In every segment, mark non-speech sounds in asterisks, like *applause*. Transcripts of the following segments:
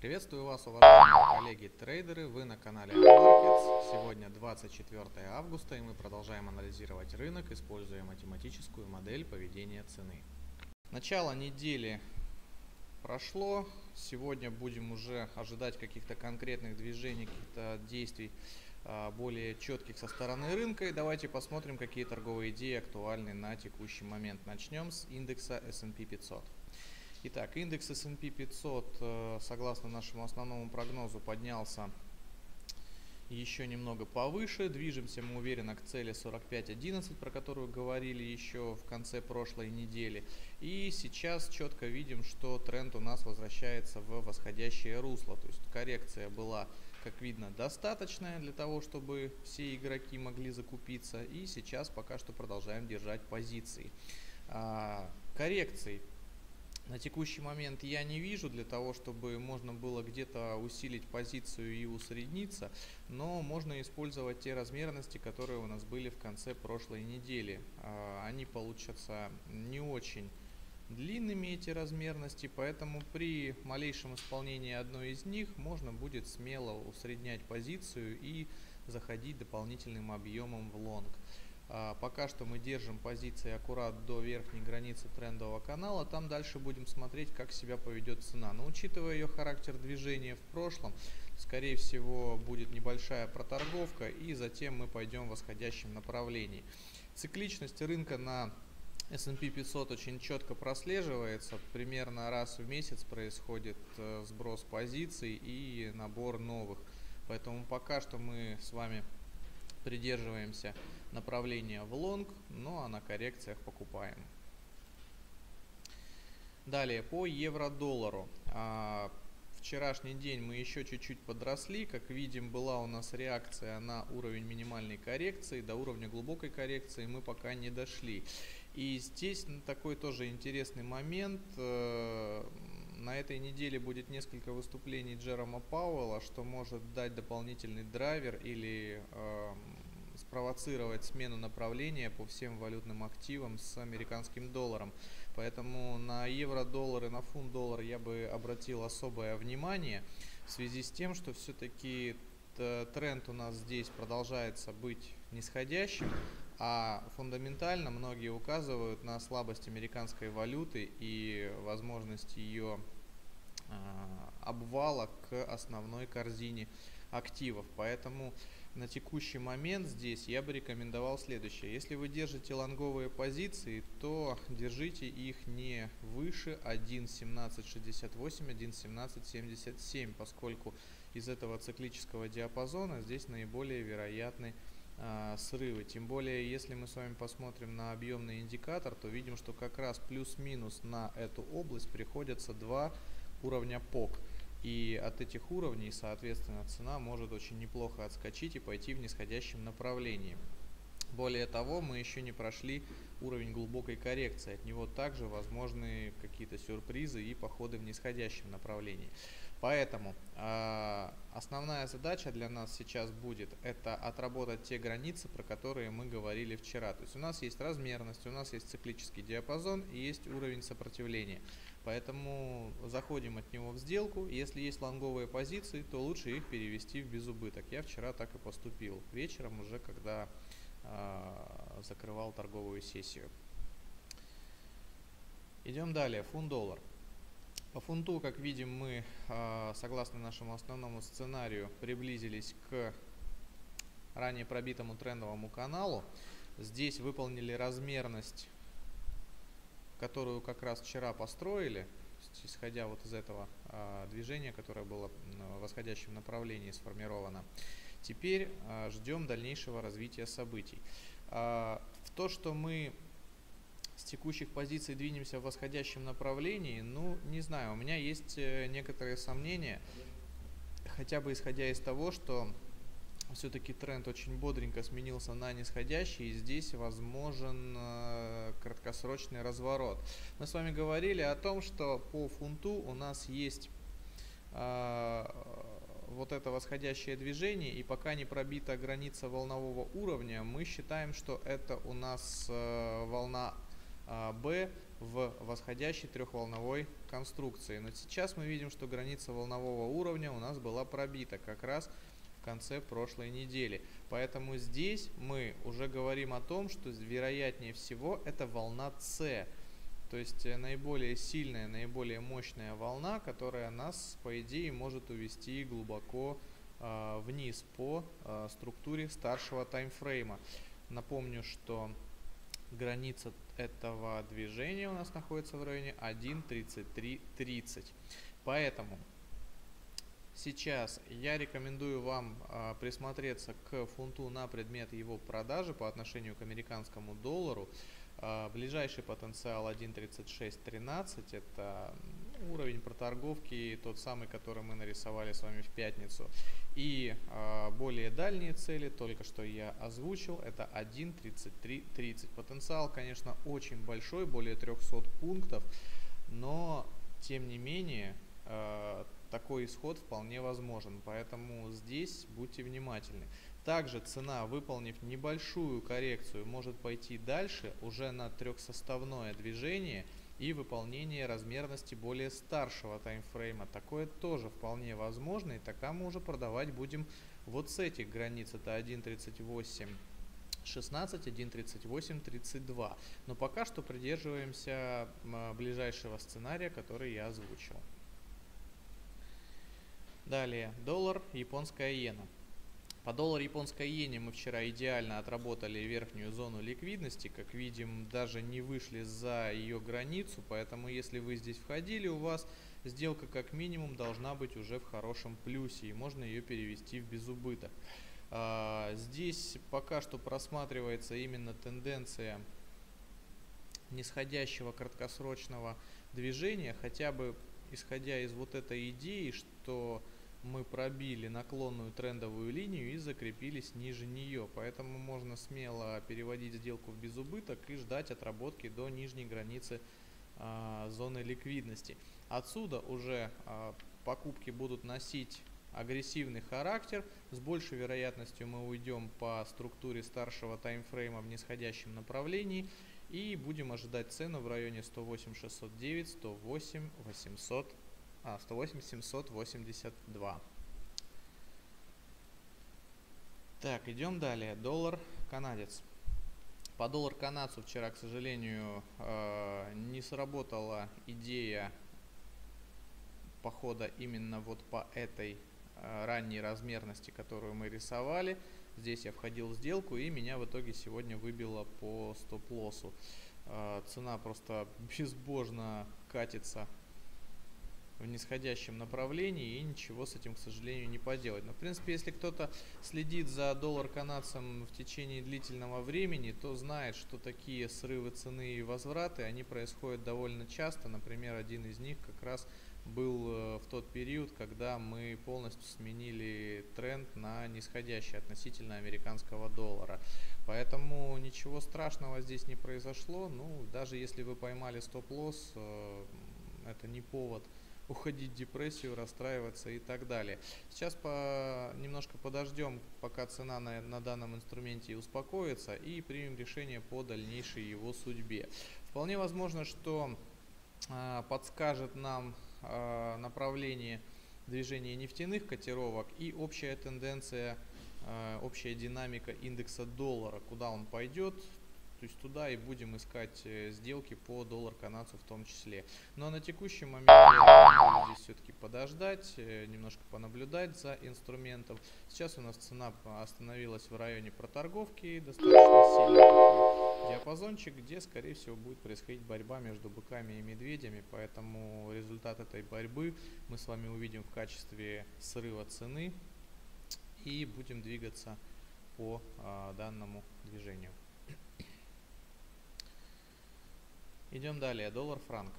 Приветствую вас, уважаемые коллеги-трейдеры, вы на канале Markets. Сегодня 24 августа и мы продолжаем анализировать рынок, используя математическую модель поведения цены. Начало недели прошло, сегодня будем уже ожидать каких-то конкретных движений, каких-то действий а, более четких со стороны рынка. И давайте посмотрим, какие торговые идеи актуальны на текущий момент. Начнем с индекса S&P 500. Итак, индекс S&P 500, э, согласно нашему основному прогнозу, поднялся еще немного повыше. Движемся мы уверенно к цели 45.11, про которую говорили еще в конце прошлой недели. И сейчас четко видим, что тренд у нас возвращается в восходящее русло. То есть коррекция была, как видно, достаточная для того, чтобы все игроки могли закупиться. И сейчас пока что продолжаем держать позиции. А, коррекций на текущий момент я не вижу для того, чтобы можно было где-то усилить позицию и усредниться, но можно использовать те размерности, которые у нас были в конце прошлой недели. А, они получатся не очень длинными эти размерности, поэтому при малейшем исполнении одной из них можно будет смело усреднять позицию и заходить дополнительным объемом в лонг. А, пока что мы держим позиции аккурат до верхней границы трендового канала. Там дальше будем смотреть, как себя поведет цена. Но учитывая ее характер движения в прошлом, скорее всего будет небольшая проторговка и затем мы пойдем в восходящем направлении. Цикличность рынка на S&P 500 очень четко прослеживается. Примерно раз в месяц происходит э, сброс позиций и набор новых. Поэтому пока что мы с вами придерживаемся направления в лонг, ну а на коррекциях покупаем. Далее по евро-доллару. А, вчерашний день мы еще чуть-чуть подросли. Как видим, была у нас реакция на уровень минимальной коррекции. До уровня глубокой коррекции мы пока не дошли. И здесь такой тоже интересный момент. Э, на этой неделе будет несколько выступлений Джерома Пауэлла, что может дать дополнительный драйвер или э, спровоцировать смену направления по всем валютным активам с американским долларом. Поэтому на евро-доллар и на фунт-доллар я бы обратил особое внимание в связи с тем, что все-таки тренд у нас здесь продолжается быть нисходящим, а фундаментально многие указывают на слабость американской валюты и возможность ее а, обвала к основной корзине активов. Поэтому на текущий момент здесь я бы рекомендовал следующее. Если вы держите лонговые позиции, то держите их не выше 1.1768, 1.1777, поскольку из этого циклического диапазона здесь наиболее вероятный а, срывы. Тем более, если мы с вами посмотрим на объемный индикатор, то видим, что как раз плюс-минус на эту область приходятся два уровня POC. И от этих уровней, соответственно, цена может очень неплохо отскочить и пойти в нисходящем направлении. Более того, мы еще не прошли уровень глубокой коррекции. От него также возможны какие-то сюрпризы и походы в нисходящем направлении. Поэтому э, основная задача для нас сейчас будет это отработать те границы, про которые мы говорили вчера. То есть у нас есть размерность, у нас есть циклический диапазон и есть уровень сопротивления. Поэтому заходим от него в сделку. Если есть лонговые позиции, то лучше их перевести в безубыток. Я вчера так и поступил. Вечером уже, когда э, закрывал торговую сессию. Идем далее. Фунт-доллар. По фунту, как видим, мы, а, согласно нашему основному сценарию, приблизились к ранее пробитому трендовому каналу. Здесь выполнили размерность, которую как раз вчера построили, исходя вот из этого а, движения, которое было в восходящем направлении сформировано. Теперь а, ждем дальнейшего развития событий. В то, что мы текущих позиций двинемся в восходящем направлении, ну, не знаю, у меня есть э, некоторые сомнения, хотя бы исходя из того, что все-таки тренд очень бодренько сменился на нисходящий, и здесь возможен э, краткосрочный разворот. Мы с вами говорили о том, что по фунту у нас есть э, вот это восходящее движение, и пока не пробита граница волнового уровня, мы считаем, что это у нас волна а, Б в восходящей трехволновой конструкции. Но сейчас мы видим, что граница волнового уровня у нас была пробита как раз в конце прошлой недели. Поэтому здесь мы уже говорим о том, что вероятнее всего это волна С. То есть э, наиболее сильная, наиболее мощная волна, которая нас, по идее, может увести глубоко э, вниз по э, структуре старшего таймфрейма. Напомню, что граница этого движения у нас находится в районе 1.3330. Поэтому сейчас я рекомендую вам э, присмотреться к фунту на предмет его продажи по отношению к американскому доллару. А, ближайший потенциал 1.3613 это уровень проторговки, тот самый, который мы нарисовали с вами в пятницу. И э, более дальние цели, только что я озвучил, это 1.3330. Потенциал, конечно, очень большой, более 300 пунктов, но тем не менее э, такой исход вполне возможен. Поэтому здесь будьте внимательны. Также цена, выполнив небольшую коррекцию, может пойти дальше уже на трехсоставное движение и выполнение размерности более старшего таймфрейма. Такое тоже вполне возможно, и так мы уже продавать будем вот с этих границ. Это 1.38. 16, 1.38, 32. Но пока что придерживаемся ближайшего сценария, который я озвучил. Далее, доллар, японская иена. По доллару японской иене мы вчера идеально отработали верхнюю зону ликвидности. Как видим, даже не вышли за ее границу. Поэтому, если вы здесь входили, у вас сделка как минимум должна быть уже в хорошем плюсе. И можно ее перевести в безубыток. А, здесь пока что просматривается именно тенденция нисходящего краткосрочного движения. Хотя бы исходя из вот этой идеи, что мы пробили наклонную трендовую линию и закрепились ниже нее. Поэтому можно смело переводить сделку в безубыток и ждать отработки до нижней границы а, зоны ликвидности. Отсюда уже а, покупки будут носить агрессивный характер. С большей вероятностью мы уйдем по структуре старшего таймфрейма в нисходящем направлении. И будем ожидать цену в районе 108 609, 108 800 а, 108 782. Так, идем далее. Доллар канадец. По доллар канадцу вчера, к сожалению, э, не сработала идея похода именно вот по этой э, ранней размерности, которую мы рисовали. Здесь я входил в сделку и меня в итоге сегодня выбило по стоп-лоссу. Э, цена просто *laughs* безбожно катится в нисходящем направлении и ничего с этим, к сожалению, не поделать. Но, в принципе, если кто-то следит за доллар канадцем в течение длительного времени, то знает, что такие срывы цены и возвраты, они происходят довольно часто. Например, один из них как раз был э, в тот период, когда мы полностью сменили тренд на нисходящий относительно американского доллара. Поэтому ничего страшного здесь не произошло. Ну, даже если вы поймали стоп-лосс, э, это не повод уходить в депрессию, расстраиваться и так далее. Сейчас по, немножко подождем, пока цена на, на данном инструменте успокоится и примем решение по дальнейшей его судьбе. Вполне возможно, что э, подскажет нам э, направление движения нефтяных котировок и общая тенденция, э, общая динамика индекса доллара, куда он пойдет, то есть туда и будем искать э, сделки по доллар канадцу в том числе. Но ну, а на текущий момент здесь все-таки подождать, э, немножко понаблюдать за инструментом. Сейчас у нас цена остановилась в районе проторговки, достаточно сильный диапазончик, где скорее всего будет происходить борьба между быками и медведями. Поэтому результат этой борьбы мы с вами увидим в качестве срыва цены и будем двигаться по а, данному движению. Идем далее. Доллар-франк.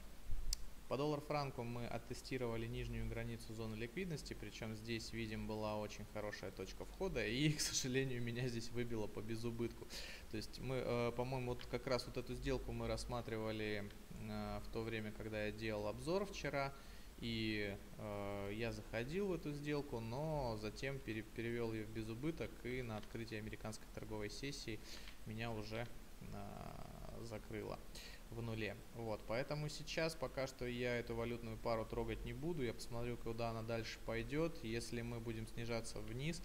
По доллар-франку мы оттестировали нижнюю границу зоны ликвидности, причем здесь, видим, была очень хорошая точка входа, и, к сожалению, меня здесь выбило по безубытку. То есть мы, э, по-моему, вот как раз вот эту сделку мы рассматривали э, в то время, когда я делал обзор вчера, и э, я заходил в эту сделку, но затем пере, перевел ее в безубыток, и на открытии американской торговой сессии меня уже закрыло. В нуле. Вот, поэтому сейчас пока что я эту валютную пару трогать не буду. Я посмотрю, куда она дальше пойдет. Если мы будем снижаться вниз,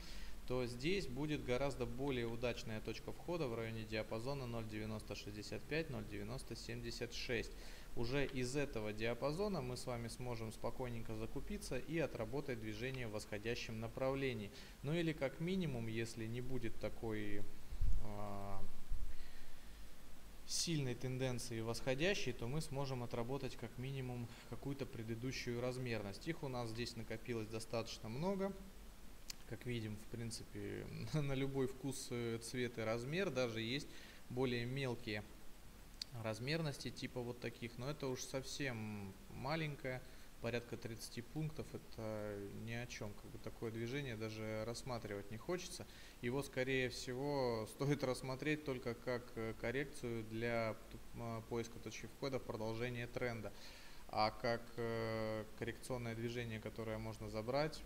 то здесь будет гораздо более удачная точка входа в районе диапазона 0.9065, 0.9076. Уже из этого диапазона мы с вами сможем спокойненько закупиться и отработать движение в восходящем направлении. Ну или как минимум, если не будет такой э, сильной тенденции восходящей, то мы сможем отработать как минимум какую-то предыдущую размерность. Их у нас здесь накопилось достаточно много. Как видим, в принципе, *laughs* на любой вкус, э, цвет и размер даже есть более мелкие размерности типа вот таких, но это уж совсем маленькая, порядка 30 пунктов, это ни о чем, как бы такое движение даже рассматривать не хочется. Его, скорее всего, *laughs* стоит рассмотреть только как э, коррекцию для поиска точки входа в продолжение тренда. А как э, коррекционное движение, которое можно забрать,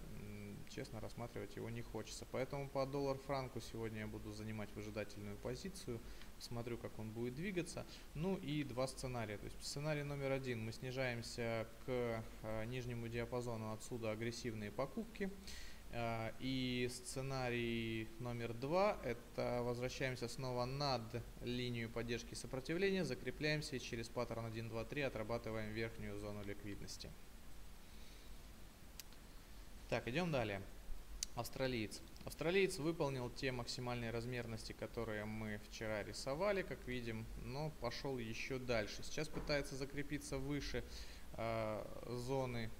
честно, рассматривать его не хочется. Поэтому по доллар-франку сегодня я буду занимать выжидательную позицию, смотрю, как он будет двигаться. Ну и два сценария. То есть сценарий номер один, мы снижаемся к э, нижнему диапазону, отсюда агрессивные покупки. Э, и сценарий номер два, это возвращаемся снова над линию поддержки и сопротивления, закрепляемся и через паттерн 1, 2, 3 отрабатываем верхнюю зону ликвидности. Так, идем далее. Австралиец. Австралиец выполнил те максимальные размерности, которые мы вчера рисовали, как видим, но пошел еще дальше. Сейчас пытается закрепиться выше э, зоны,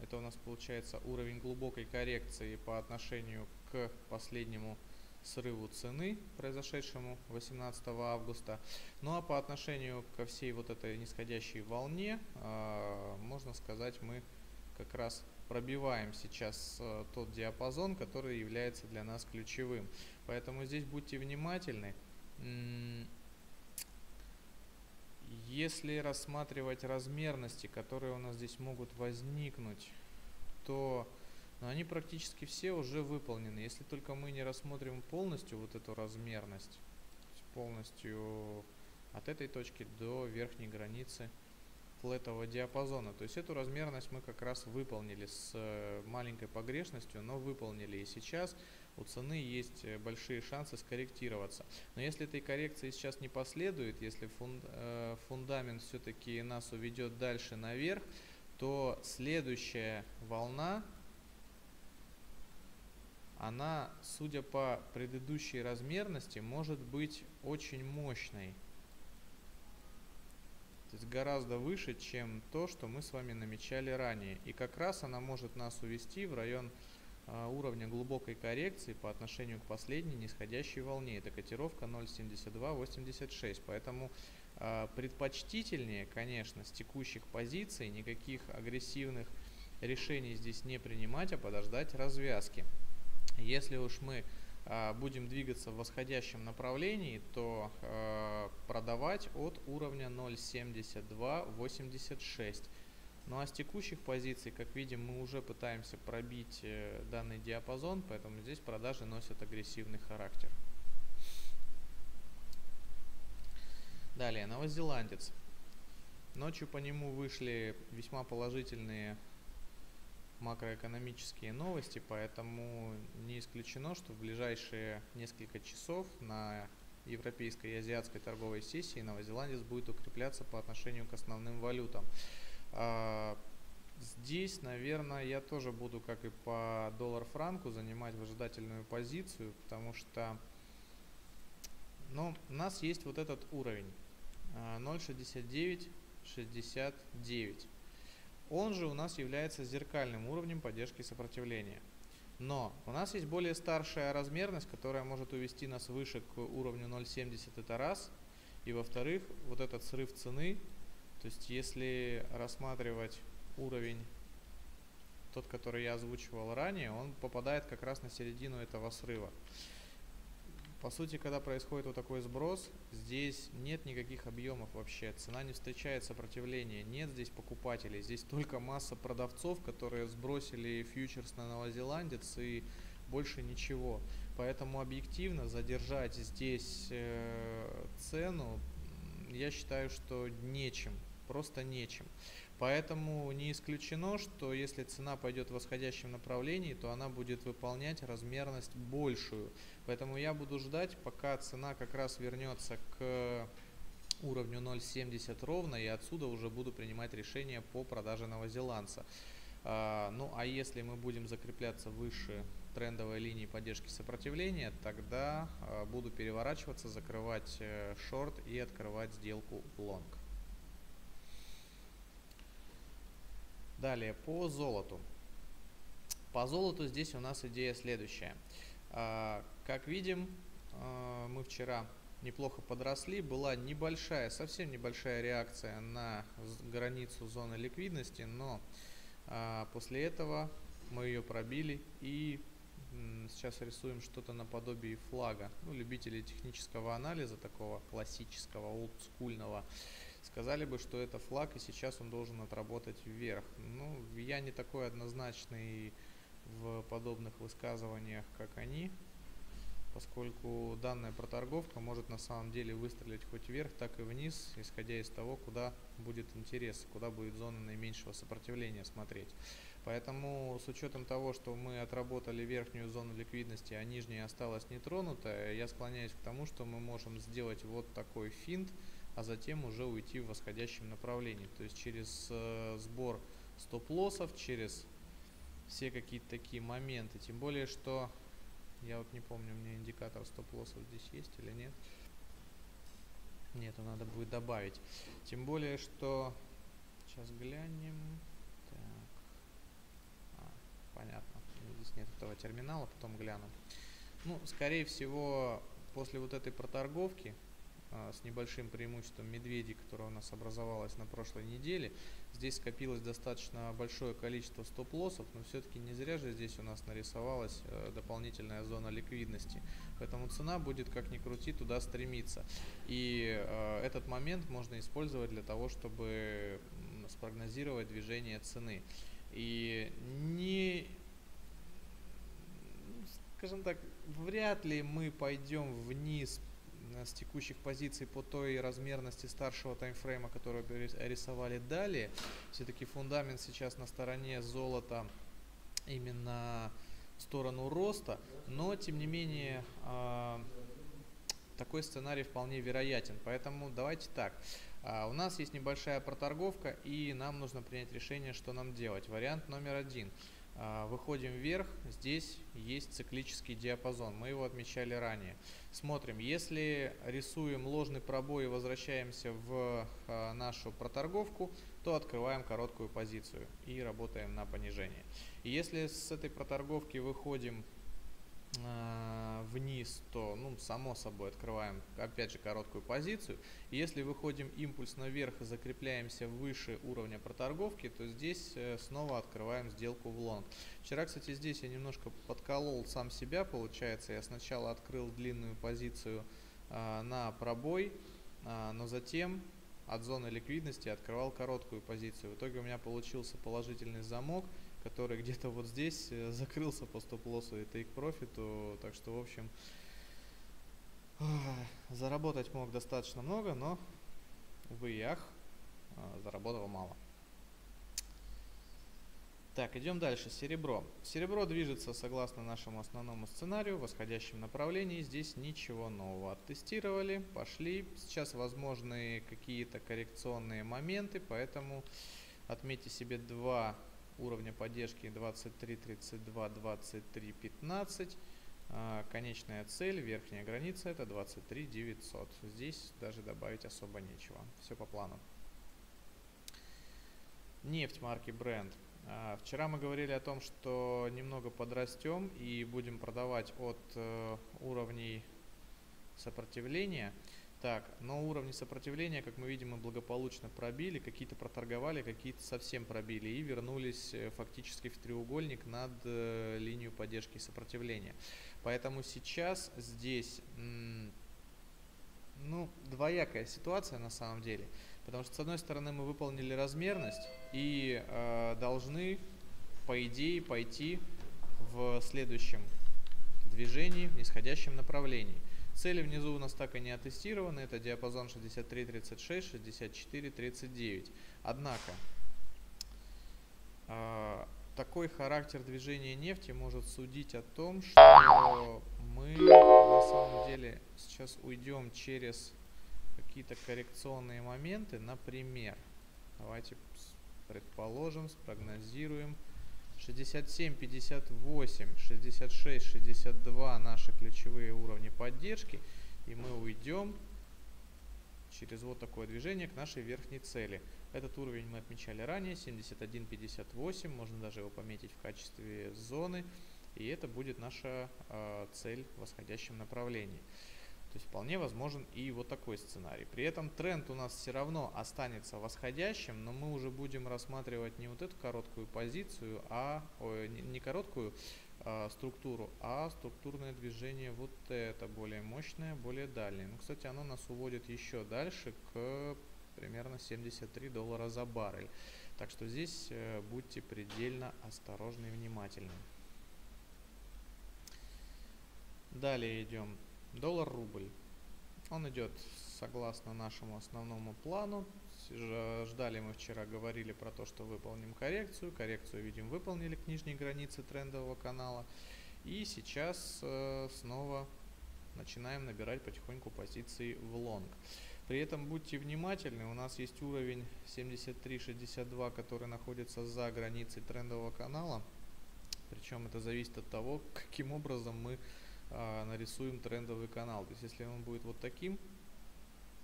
это у нас получается уровень глубокой коррекции по отношению к последнему срыву цены, произошедшему 18 августа. Ну а по отношению ко всей вот этой нисходящей волне, э, можно сказать, мы как раз пробиваем сейчас э, тот диапазон, который является для нас ключевым. Поэтому здесь будьте внимательны. Если рассматривать размерности, которые у нас здесь могут возникнуть, то ну, они практически все уже выполнены. Если только мы не рассмотрим полностью вот эту размерность, полностью от этой точки до верхней границы флетового диапазона. То есть эту размерность мы как раз выполнили с э, маленькой погрешностью, но выполнили. И сейчас у цены есть э, большие шансы скорректироваться. Но если этой коррекции сейчас не последует, если э, фундамент все-таки нас уведет дальше наверх, то следующая волна, она, судя по предыдущей размерности, может быть очень мощной. Есть гораздо выше, чем то, что мы с вами намечали ранее. И как раз она может нас увести в район э, уровня глубокой коррекции по отношению к последней нисходящей волне. Это котировка 0.7286. Поэтому э, предпочтительнее, конечно, с текущих позиций никаких агрессивных решений здесь не принимать, а подождать развязки. Если уж мы а, будем двигаться в восходящем направлении, то э, продавать от уровня 0.7286. Ну а с текущих позиций, как видим, мы уже пытаемся пробить э, данный диапазон, поэтому здесь продажи носят агрессивный характер. Далее, новозеландец. Ночью по нему вышли весьма положительные макроэкономические новости, поэтому не исключено, что в ближайшие несколько часов на европейской и азиатской торговой сессии новозеландец будет укрепляться по отношению к основным валютам. А, здесь, наверное, я тоже буду, как и по доллар-франку, занимать выжидательную позицию, потому что ну, у нас есть вот этот уровень 0.6969. Он же у нас является зеркальным уровнем поддержки сопротивления. Но у нас есть более старшая размерность, которая может увести нас выше к уровню 0.70, это раз. И во-вторых, вот этот срыв цены, то есть если рассматривать уровень, тот, который я озвучивал ранее, он попадает как раз на середину этого срыва. По сути, когда происходит вот такой сброс, здесь нет никаких объемов вообще, цена не встречает сопротивления, нет здесь покупателей, здесь только масса продавцов, которые сбросили фьючерс на новозеландец и больше ничего. Поэтому объективно задержать здесь э, цену я считаю, что нечем, просто нечем. Поэтому не исключено, что если цена пойдет в восходящем направлении, то она будет выполнять размерность большую. Поэтому я буду ждать, пока цена как раз вернется к уровню 0.70 ровно, и отсюда уже буду принимать решение по продаже новозеландца. А, ну а если мы будем закрепляться выше трендовой линии поддержки сопротивления, тогда а, буду переворачиваться, закрывать э, шорт и открывать сделку лонг. Далее, по золоту. По золоту здесь у нас идея следующая. А, как видим, а, мы вчера неплохо подросли. Была небольшая, совсем небольшая реакция на границу зоны ликвидности, но а, после этого мы ее пробили и сейчас рисуем что-то наподобие флага. Ну, любители технического анализа, такого классического, олдскульного, сказали бы, что это флаг, и сейчас он должен отработать вверх. Ну, я не такой однозначный в подобных высказываниях, как они, поскольку данная проторговка может на самом деле выстрелить хоть вверх, так и вниз, исходя из того, куда будет интерес, куда будет зона наименьшего сопротивления смотреть. Поэтому с учетом того, что мы отработали верхнюю зону ликвидности, а нижняя осталась нетронутая, я склоняюсь к тому, что мы можем сделать вот такой финт, а затем уже уйти в восходящем направлении. То есть через э, сбор стоп-лоссов, через все какие-то такие моменты. Тем более, что я вот не помню, у меня индикатор стоп-лоссов здесь есть или нет. Нет, надо будет добавить. Тем более, что... Сейчас глянем. Так. А, понятно. Здесь нет этого терминала, потом гляну. Ну, скорее всего, после вот этой проторговки с небольшим преимуществом медведей, которая у нас образовалась на прошлой неделе. Здесь скопилось достаточно большое количество стоп-лоссов, но все-таки не зря же здесь у нас нарисовалась э, дополнительная зона ликвидности. Поэтому цена будет, как ни крути, туда стремиться. И э, этот момент можно использовать для того, чтобы спрогнозировать движение цены. И не скажем так, вряд ли мы пойдем вниз с текущих позиций по той размерности старшего таймфрейма, который рисовали далее. Все-таки фундамент сейчас на стороне золота именно в сторону роста, но тем не менее а, такой сценарий вполне вероятен. Поэтому давайте так. А, у нас есть небольшая проторговка и нам нужно принять решение, что нам делать. Вариант номер один – выходим вверх, здесь есть циклический диапазон, мы его отмечали ранее. Смотрим, если рисуем ложный пробой и возвращаемся в а, нашу проторговку, то открываем короткую позицию и работаем на понижение. Если с этой проторговки выходим вниз, то, ну, само собой, открываем, опять же, короткую позицию. И если выходим импульс наверх и закрепляемся выше уровня проторговки, то здесь э, снова открываем сделку в лонг. Вчера, кстати, здесь я немножко подколол сам себя, получается. Я сначала открыл длинную позицию э, на пробой, э, но затем от зоны ликвидности открывал короткую позицию. В итоге у меня получился положительный замок – который где-то вот здесь э, *laughs* закрылся по стоп-лоссу и тейк-профиту. Так что, в общем, заработать мог достаточно много, но, увы и а, заработал мало. Так, идем дальше. Серебро. Серебро движется согласно нашему основному сценарию в восходящем направлении. Здесь ничего нового. Оттестировали, пошли. Сейчас возможны какие-то коррекционные моменты, поэтому отметьте себе два уровня поддержки 23, 32, 23, 15. Конечная цель, верхняя граница это 23 900. Здесь даже добавить особо нечего. Все по плану. Нефть марки Brent. А, вчера мы говорили о том, что немного подрастем и будем продавать от э, уровней сопротивления. Так, но уровни сопротивления, как мы видим, мы благополучно пробили, какие-то проторговали, какие-то совсем пробили и вернулись э, фактически в треугольник над э, линию поддержки и сопротивления. Поэтому сейчас здесь, ну, двоякая ситуация на самом деле, потому что с одной стороны мы выполнили размерность и э, должны, по идее, пойти в следующем движении в нисходящем направлении. Цели внизу у нас так и не оттестированы. Это диапазон 63.36, 64.39. Однако, э, такой характер движения нефти может судить о том, что мы на самом деле сейчас уйдем через какие-то коррекционные моменты. Например, давайте предположим, спрогнозируем 67, 58, 66, 62 наши ключевые уровни поддержки. И мы уйдем через вот такое движение к нашей верхней цели. Этот уровень мы отмечали ранее, 71.58, можно даже его пометить в качестве зоны. И это будет наша э, цель в восходящем направлении. То есть вполне возможен и вот такой сценарий. При этом тренд у нас все равно останется восходящим, но мы уже будем рассматривать не вот эту короткую позицию, а ой, не короткую а, структуру, а структурное движение вот это более мощное, более дальнее. Ну, кстати, оно нас уводит еще дальше к примерно 73 доллара за баррель. Так что здесь э, будьте предельно осторожны и внимательны. Далее идем Доллар-рубль. Он идет согласно нашему основному плану. Ждали мы вчера, говорили про то, что выполним коррекцию. Коррекцию, видим, выполнили к нижней границе трендового канала. И сейчас э, снова начинаем набирать потихоньку позиции в лонг. При этом будьте внимательны, у нас есть уровень 73.62, который находится за границей трендового канала. Причем это зависит от того, *laughs* каким образом мы нарисуем трендовый канал. То есть если он будет вот таким,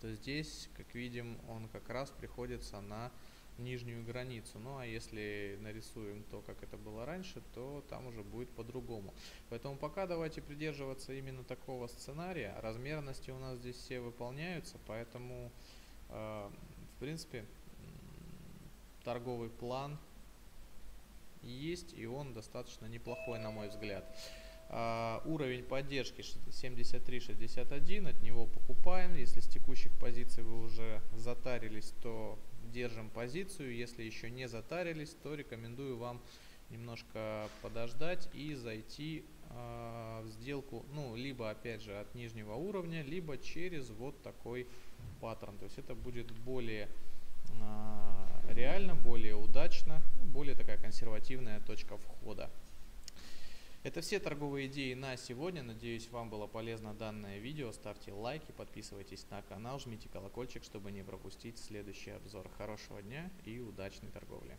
то здесь, как видим, он как раз приходится на нижнюю границу. Ну а если нарисуем то, как это было раньше, то там уже будет по-другому. Поэтому пока давайте придерживаться именно такого сценария. Размерности у нас здесь все выполняются, поэтому, э, в принципе, торговый план есть, и он достаточно неплохой, на мой взгляд. Uh, уровень поддержки 73.61, от него покупаем. Если с текущих позиций вы уже затарились, то держим позицию. Если еще не затарились, то рекомендую вам немножко подождать и зайти uh, в сделку, ну, либо опять же от нижнего уровня, либо через вот такой паттерн. То есть это будет более uh, реально, более удачно, более такая консервативная точка входа. Это все торговые идеи на сегодня. Надеюсь, вам было полезно данное видео. Ставьте лайки, подписывайтесь на канал, жмите колокольчик, чтобы не пропустить следующий обзор. Хорошего дня и удачной торговли!